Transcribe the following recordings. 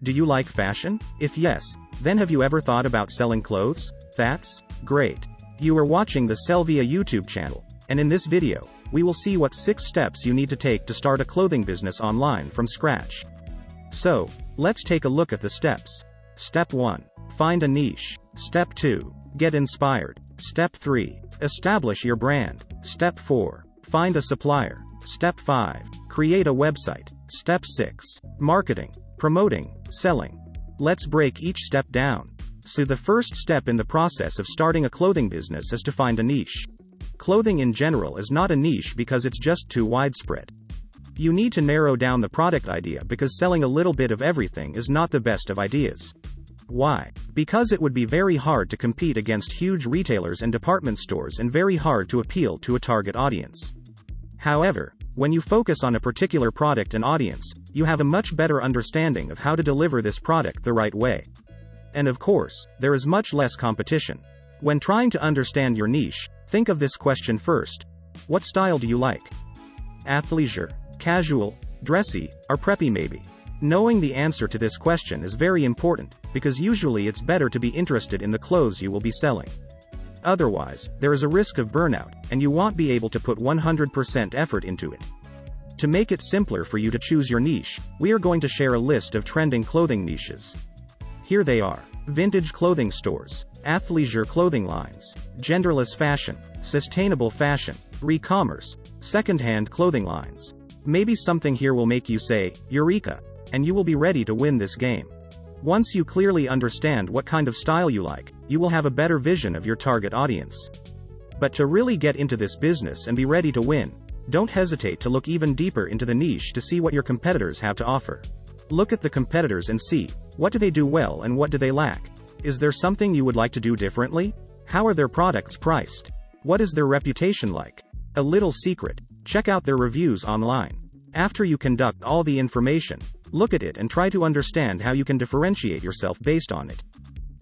Do you like fashion? If yes, then have you ever thought about selling clothes? That's great. You are watching the Sellvia YouTube channel, and in this video, we will see what 6 steps you need to take to start a clothing business online from scratch. So, let's take a look at the steps. Step 1. Find a niche. Step 2. Get inspired. Step 3. Establish your brand. Step 4. Find a supplier. Step 5. Create a website. Step 6. Marketing, promoting, selling. Let's break each step down. So the first step in the process of starting a clothing business is to find a niche. Clothing in general is not a niche because it's just too widespread. You need to narrow down the product idea because selling a little bit of everything is not the best of ideas. Why? Because it would be very hard to compete against huge retailers and department stores and very hard to appeal to a target audience. However, when you focus on a particular product and audience, you have a much better understanding of how to deliver this product the right way. And of course, there is much less competition. When trying to understand your niche, think of this question first. What style do you like? Athleisure, casual, dressy, or preppy maybe? Knowing the answer to this question is very important, because usually it's better to be interested in the clothes you will be selling. Otherwise, there is a risk of burnout, and you won't be able to put 100% effort into it. To make it simpler for you to choose your niche, we are going to share a list of trending clothing niches. Here they are. Vintage clothing stores, athleisure clothing lines, genderless fashion, sustainable fashion, re-commerce, second-hand clothing lines. Maybe something here will make you say, Eureka, and you will be ready to win this game. Once you clearly understand what kind of style you like, you will have a better vision of your target audience. But to really get into this business and be ready to win, don't hesitate to look even deeper into the niche to see what your competitors have to offer. Look at the competitors and see, what do they do well and what do they lack? Is there something you would like to do differently? How are their products priced? What is their reputation like? A little secret, check out their reviews online. After you conduct all the information, look at it and try to understand how you can differentiate yourself based on it.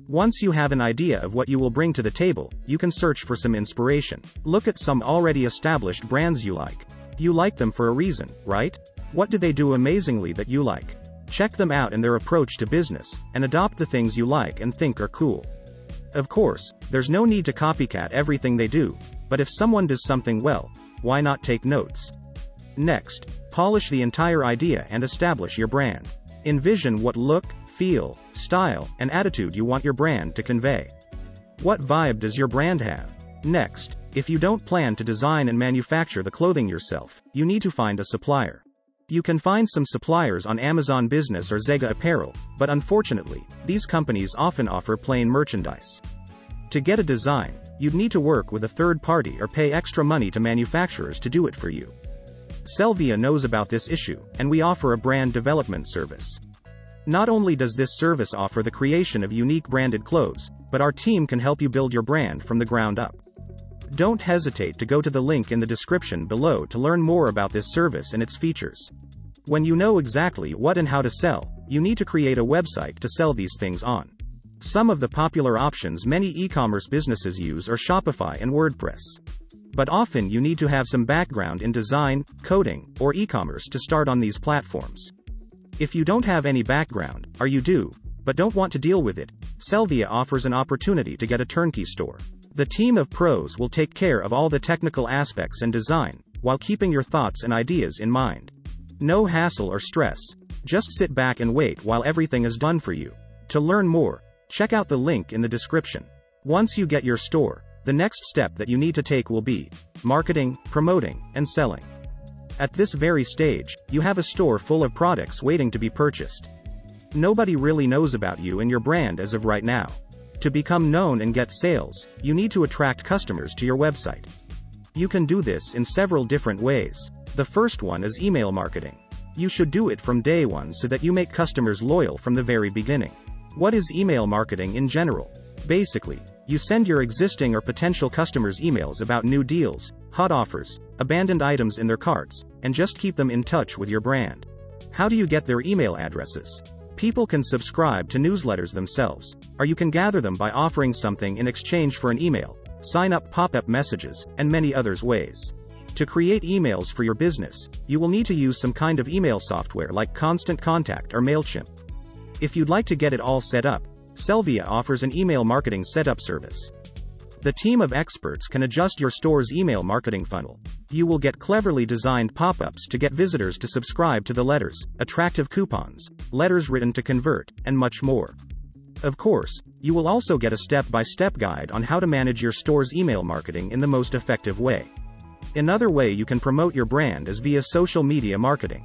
Once you have an idea of what you will bring to the table, you can search for some inspiration. Look at some already established brands you like. You like them for a reason, right? What do they do amazingly that you like? Check them out and their approach to business, and adopt the things you like and think are cool. Of course, there's no need to copycat everything they do, but if someone does something well, why not take notes? Next, polish the entire idea and establish your brand. Envision what look, feel, style, and attitude you want your brand to convey. What vibe does your brand have? Next, if you don't plan to design and manufacture the clothing yourself, you need to find a supplier. You can find some suppliers on Amazon Business or Zega Apparel, but unfortunately, these companies often offer plain merchandise. To get a design, you'd need to work with a third party or pay extra money to manufacturers to do it for you. Sellvia knows about this issue, and we offer a brand development service. Not only does this service offer the creation of unique branded clothes, but our team can help you build your brand from the ground up. Don't hesitate to go to the link in the description below to learn more about this service and its features. When you know exactly what and how to sell, you need to create a website to sell these things on. Some of the popular options many e-commerce businesses use are Shopify and WordPress. But often you need to have some background in design, coding, or e-commerce to start on these platforms. If you don't have any background, or you do, but don't want to deal with it, Sellvia offers an opportunity to get a turnkey store. The team of pros will take care of all the technical aspects and design, while keeping your thoughts and ideas in mind. No hassle or stress. Just sit back and wait while everything is done for you. To learn more, check out the link in the description. Once you get your store, the next step that you need to take will be marketing, promoting, and selling. At this very stage, you have a store full of products waiting to be purchased. Nobody really knows about you and your brand as of right now. To become known and get sales, you need to attract customers to your website. You can do this in several different ways. The first one is email marketing. You should do it from day one so that you make customers loyal from the very beginning. What is email marketing in general? Basically, you send your existing or potential customers emails about new deals, hot offers, abandoned items in their carts, and just keep them in touch with your brand. How do you get their email addresses? People can subscribe to newsletters themselves, or you can gather them by offering something in exchange for an email, sign up pop up messages, and many others ways. To create emails for your business, you will need to use some kind of email software like Constant Contact or MailChimp. If you'd like to get it all set up, Sellvia offers an email marketing setup service. The team of experts can adjust your store's email marketing funnel. You will get cleverly designed pop ups to get visitors to subscribe to the letters, attractive coupons, letters written to convert, and much more. Of course, you will also get a step by step guide on how to manage your store's email marketing in the most effective way. Another way you can promote your brand is via social media marketing.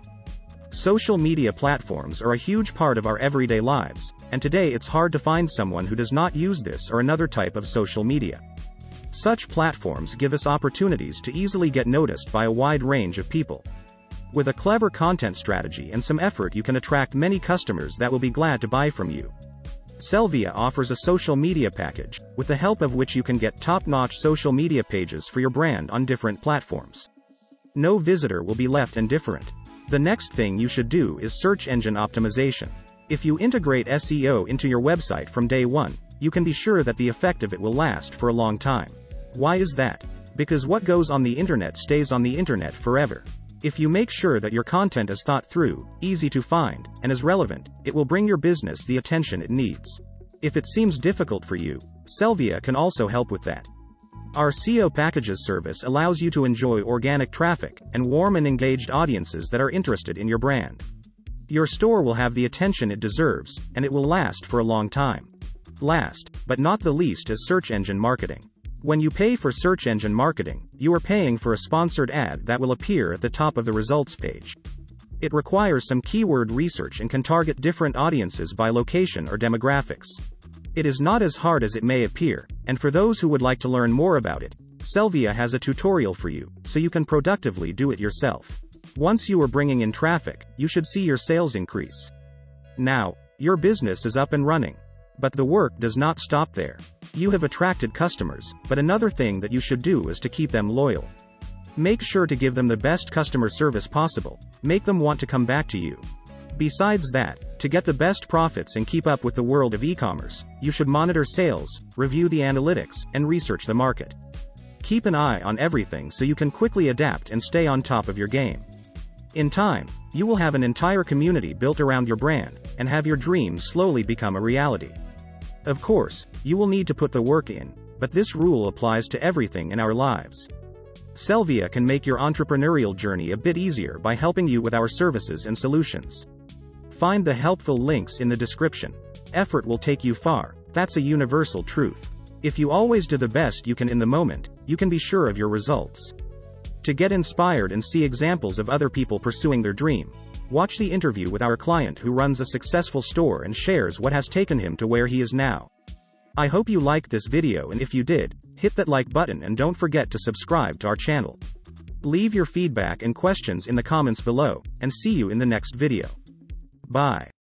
Social media platforms are a huge part of our everyday lives, and today it's hard to find someone who does not use this or another type of social media. Such platforms give us opportunities to easily get noticed by a wide range of people. With a clever content strategy and some effort, you can attract many customers that will be glad to buy from you. Sellvia offers a social media package, with the help of which you can get top notch social media pages for your brand on different platforms. No visitor will be left indifferent. The next thing you should do is search engine optimization. If you integrate SEO into your website from day one, you can be sure that the effect of it will last for a long time. Why is that? Because what goes on the internet stays on the internet forever. If you make sure that your content is thought through, easy to find, and is relevant, it will bring your business the attention it needs. If it seems difficult for you, Sellvia can also help with that. Our SEO packages service allows you to enjoy organic traffic and warm and engaged audiences that are interested in your brand. Your store will have the attention it deserves, and it will last for a long time. Last, but not the least, is search engine marketing. When you pay for search engine marketing, you are paying for a sponsored ad that will appear at the top of the results page. It requires some keyword research and can target different audiences by location or demographics. It is not as hard as it may appear, and for those who would like to learn more about it, Sellvia has a tutorial for you, so you can productively do it yourself. Once you are bringing in traffic, you should see your sales increase. Now, your business is up and running. But the work does not stop there. You have attracted customers, but another thing that you should do is to keep them loyal. Make sure to give them the best customer service possible, make them want to come back to you. Besides that, to get the best profits and keep up with the world of e commerce, you should monitor sales, review the analytics, and research the market. Keep an eye on everything so you can quickly adapt and stay on top of your game. In time, you will have an entire community built around your brand, and have your dreams slowly become a reality. Of course, you will need to put the work in, but this rule applies to everything in our lives. Sellvia can make your entrepreneurial journey a bit easier by helping you with our services and solutions. Find the helpful links in the description. Effort will take you far, that's a universal truth. If you always do the best you can in the moment, you can be sure of your results. To get inspired and see examples of other people pursuing their dream, watch the interview with our client who runs a successful store and shares what has taken him to where he is now. I hope you liked this video and if you did, hit that like button and don't forget to subscribe to our channel. Leave your feedback and questions in the comments below, and see you in the next video. Bye.